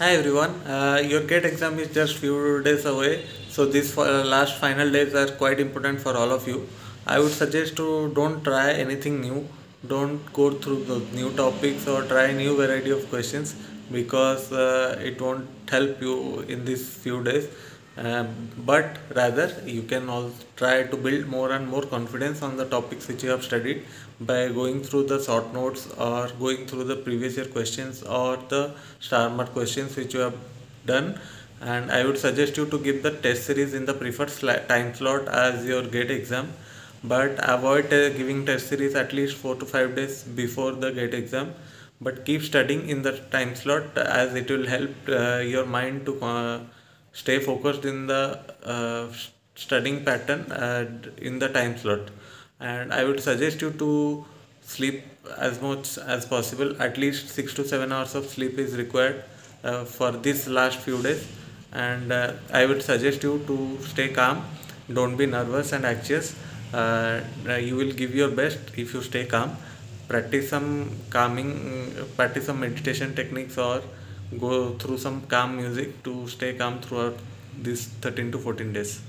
Hi everyone, uh, your GATE exam is just few days away, so these uh, last final days are quite important for all of you. I would suggest to don't try anything new, don't go through the new topics or try new variety of questions because uh, it won't help you in these few days. Um, but rather you can also try to build more and more confidence on the topics which you have studied by going through the short notes or going through the previous year questions or the star mark questions which you have done. And I would suggest you to give the test series in the preferred time slot as your gate exam. But avoid uh, giving test series at least 4 to 5 days before the gate exam. But keep studying in the time slot as it will help uh, your mind to uh, stay focused in the uh, studying pattern uh, in the time slot. And i would suggest you to sleep as much as possible. At least 6 to 7 hours of sleep is required uh, for this last few days. And uh, i would suggest you to stay calm. Don't be nervous and anxious. Uh, you will give your best if you stay calm. Practice some calming practice some meditation techniques or go through some calm music to stay calm throughout these 13 to 14 days